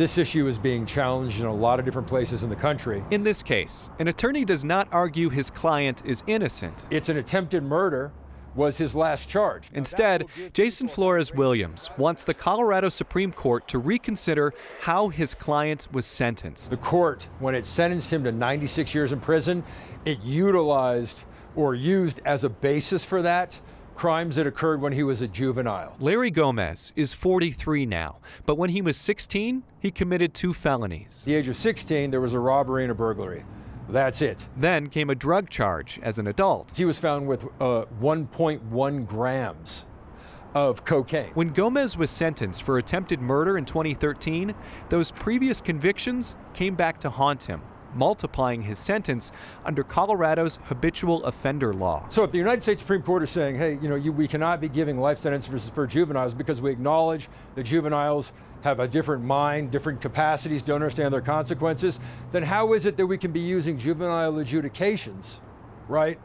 This issue is being challenged in a lot of different places in the country. In this case, an attorney does not argue his client is innocent. It's an attempted murder was his last charge. Instead, Jason Flores Williams wants the Colorado Supreme Court to reconsider how his client was sentenced. The court, when it sentenced him to 96 years in prison, it utilized or used as a basis for that crimes that occurred when he was a juvenile. Larry Gomez is 43 now, but when he was 16, he committed two felonies. At the age of 16, there was a robbery and a burglary. That's it. Then came a drug charge as an adult. He was found with uh, 1.1 grams of cocaine. When Gomez was sentenced for attempted murder in 2013, those previous convictions came back to haunt him multiplying his sentence under Colorado's habitual offender law. So if the United States Supreme Court is saying, hey, you know, you, we cannot be giving life sentences for, for juveniles because we acknowledge that juveniles have a different mind, different capacities, don't understand their consequences, then how is it that we can be using juvenile adjudications, right,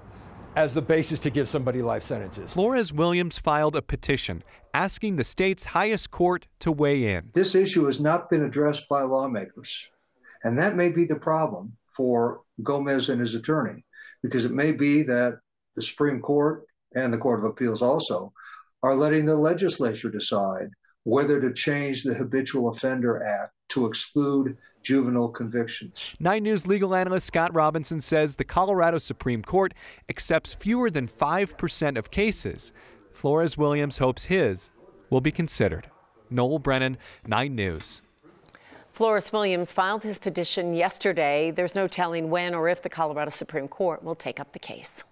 as the basis to give somebody life sentences? Flores Williams filed a petition asking the state's highest court to weigh in. This issue has not been addressed by lawmakers. And that may be the problem for Gomez and his attorney, because it may be that the Supreme Court and the Court of Appeals also are letting the legislature decide whether to change the Habitual Offender Act to exclude juvenile convictions. Nine News legal analyst Scott Robinson says the Colorado Supreme Court accepts fewer than 5% of cases. Flores Williams hopes his will be considered. Noel Brennan, Nine News. Flores Williams filed his petition yesterday. There's no telling when or if the Colorado Supreme Court will take up the case.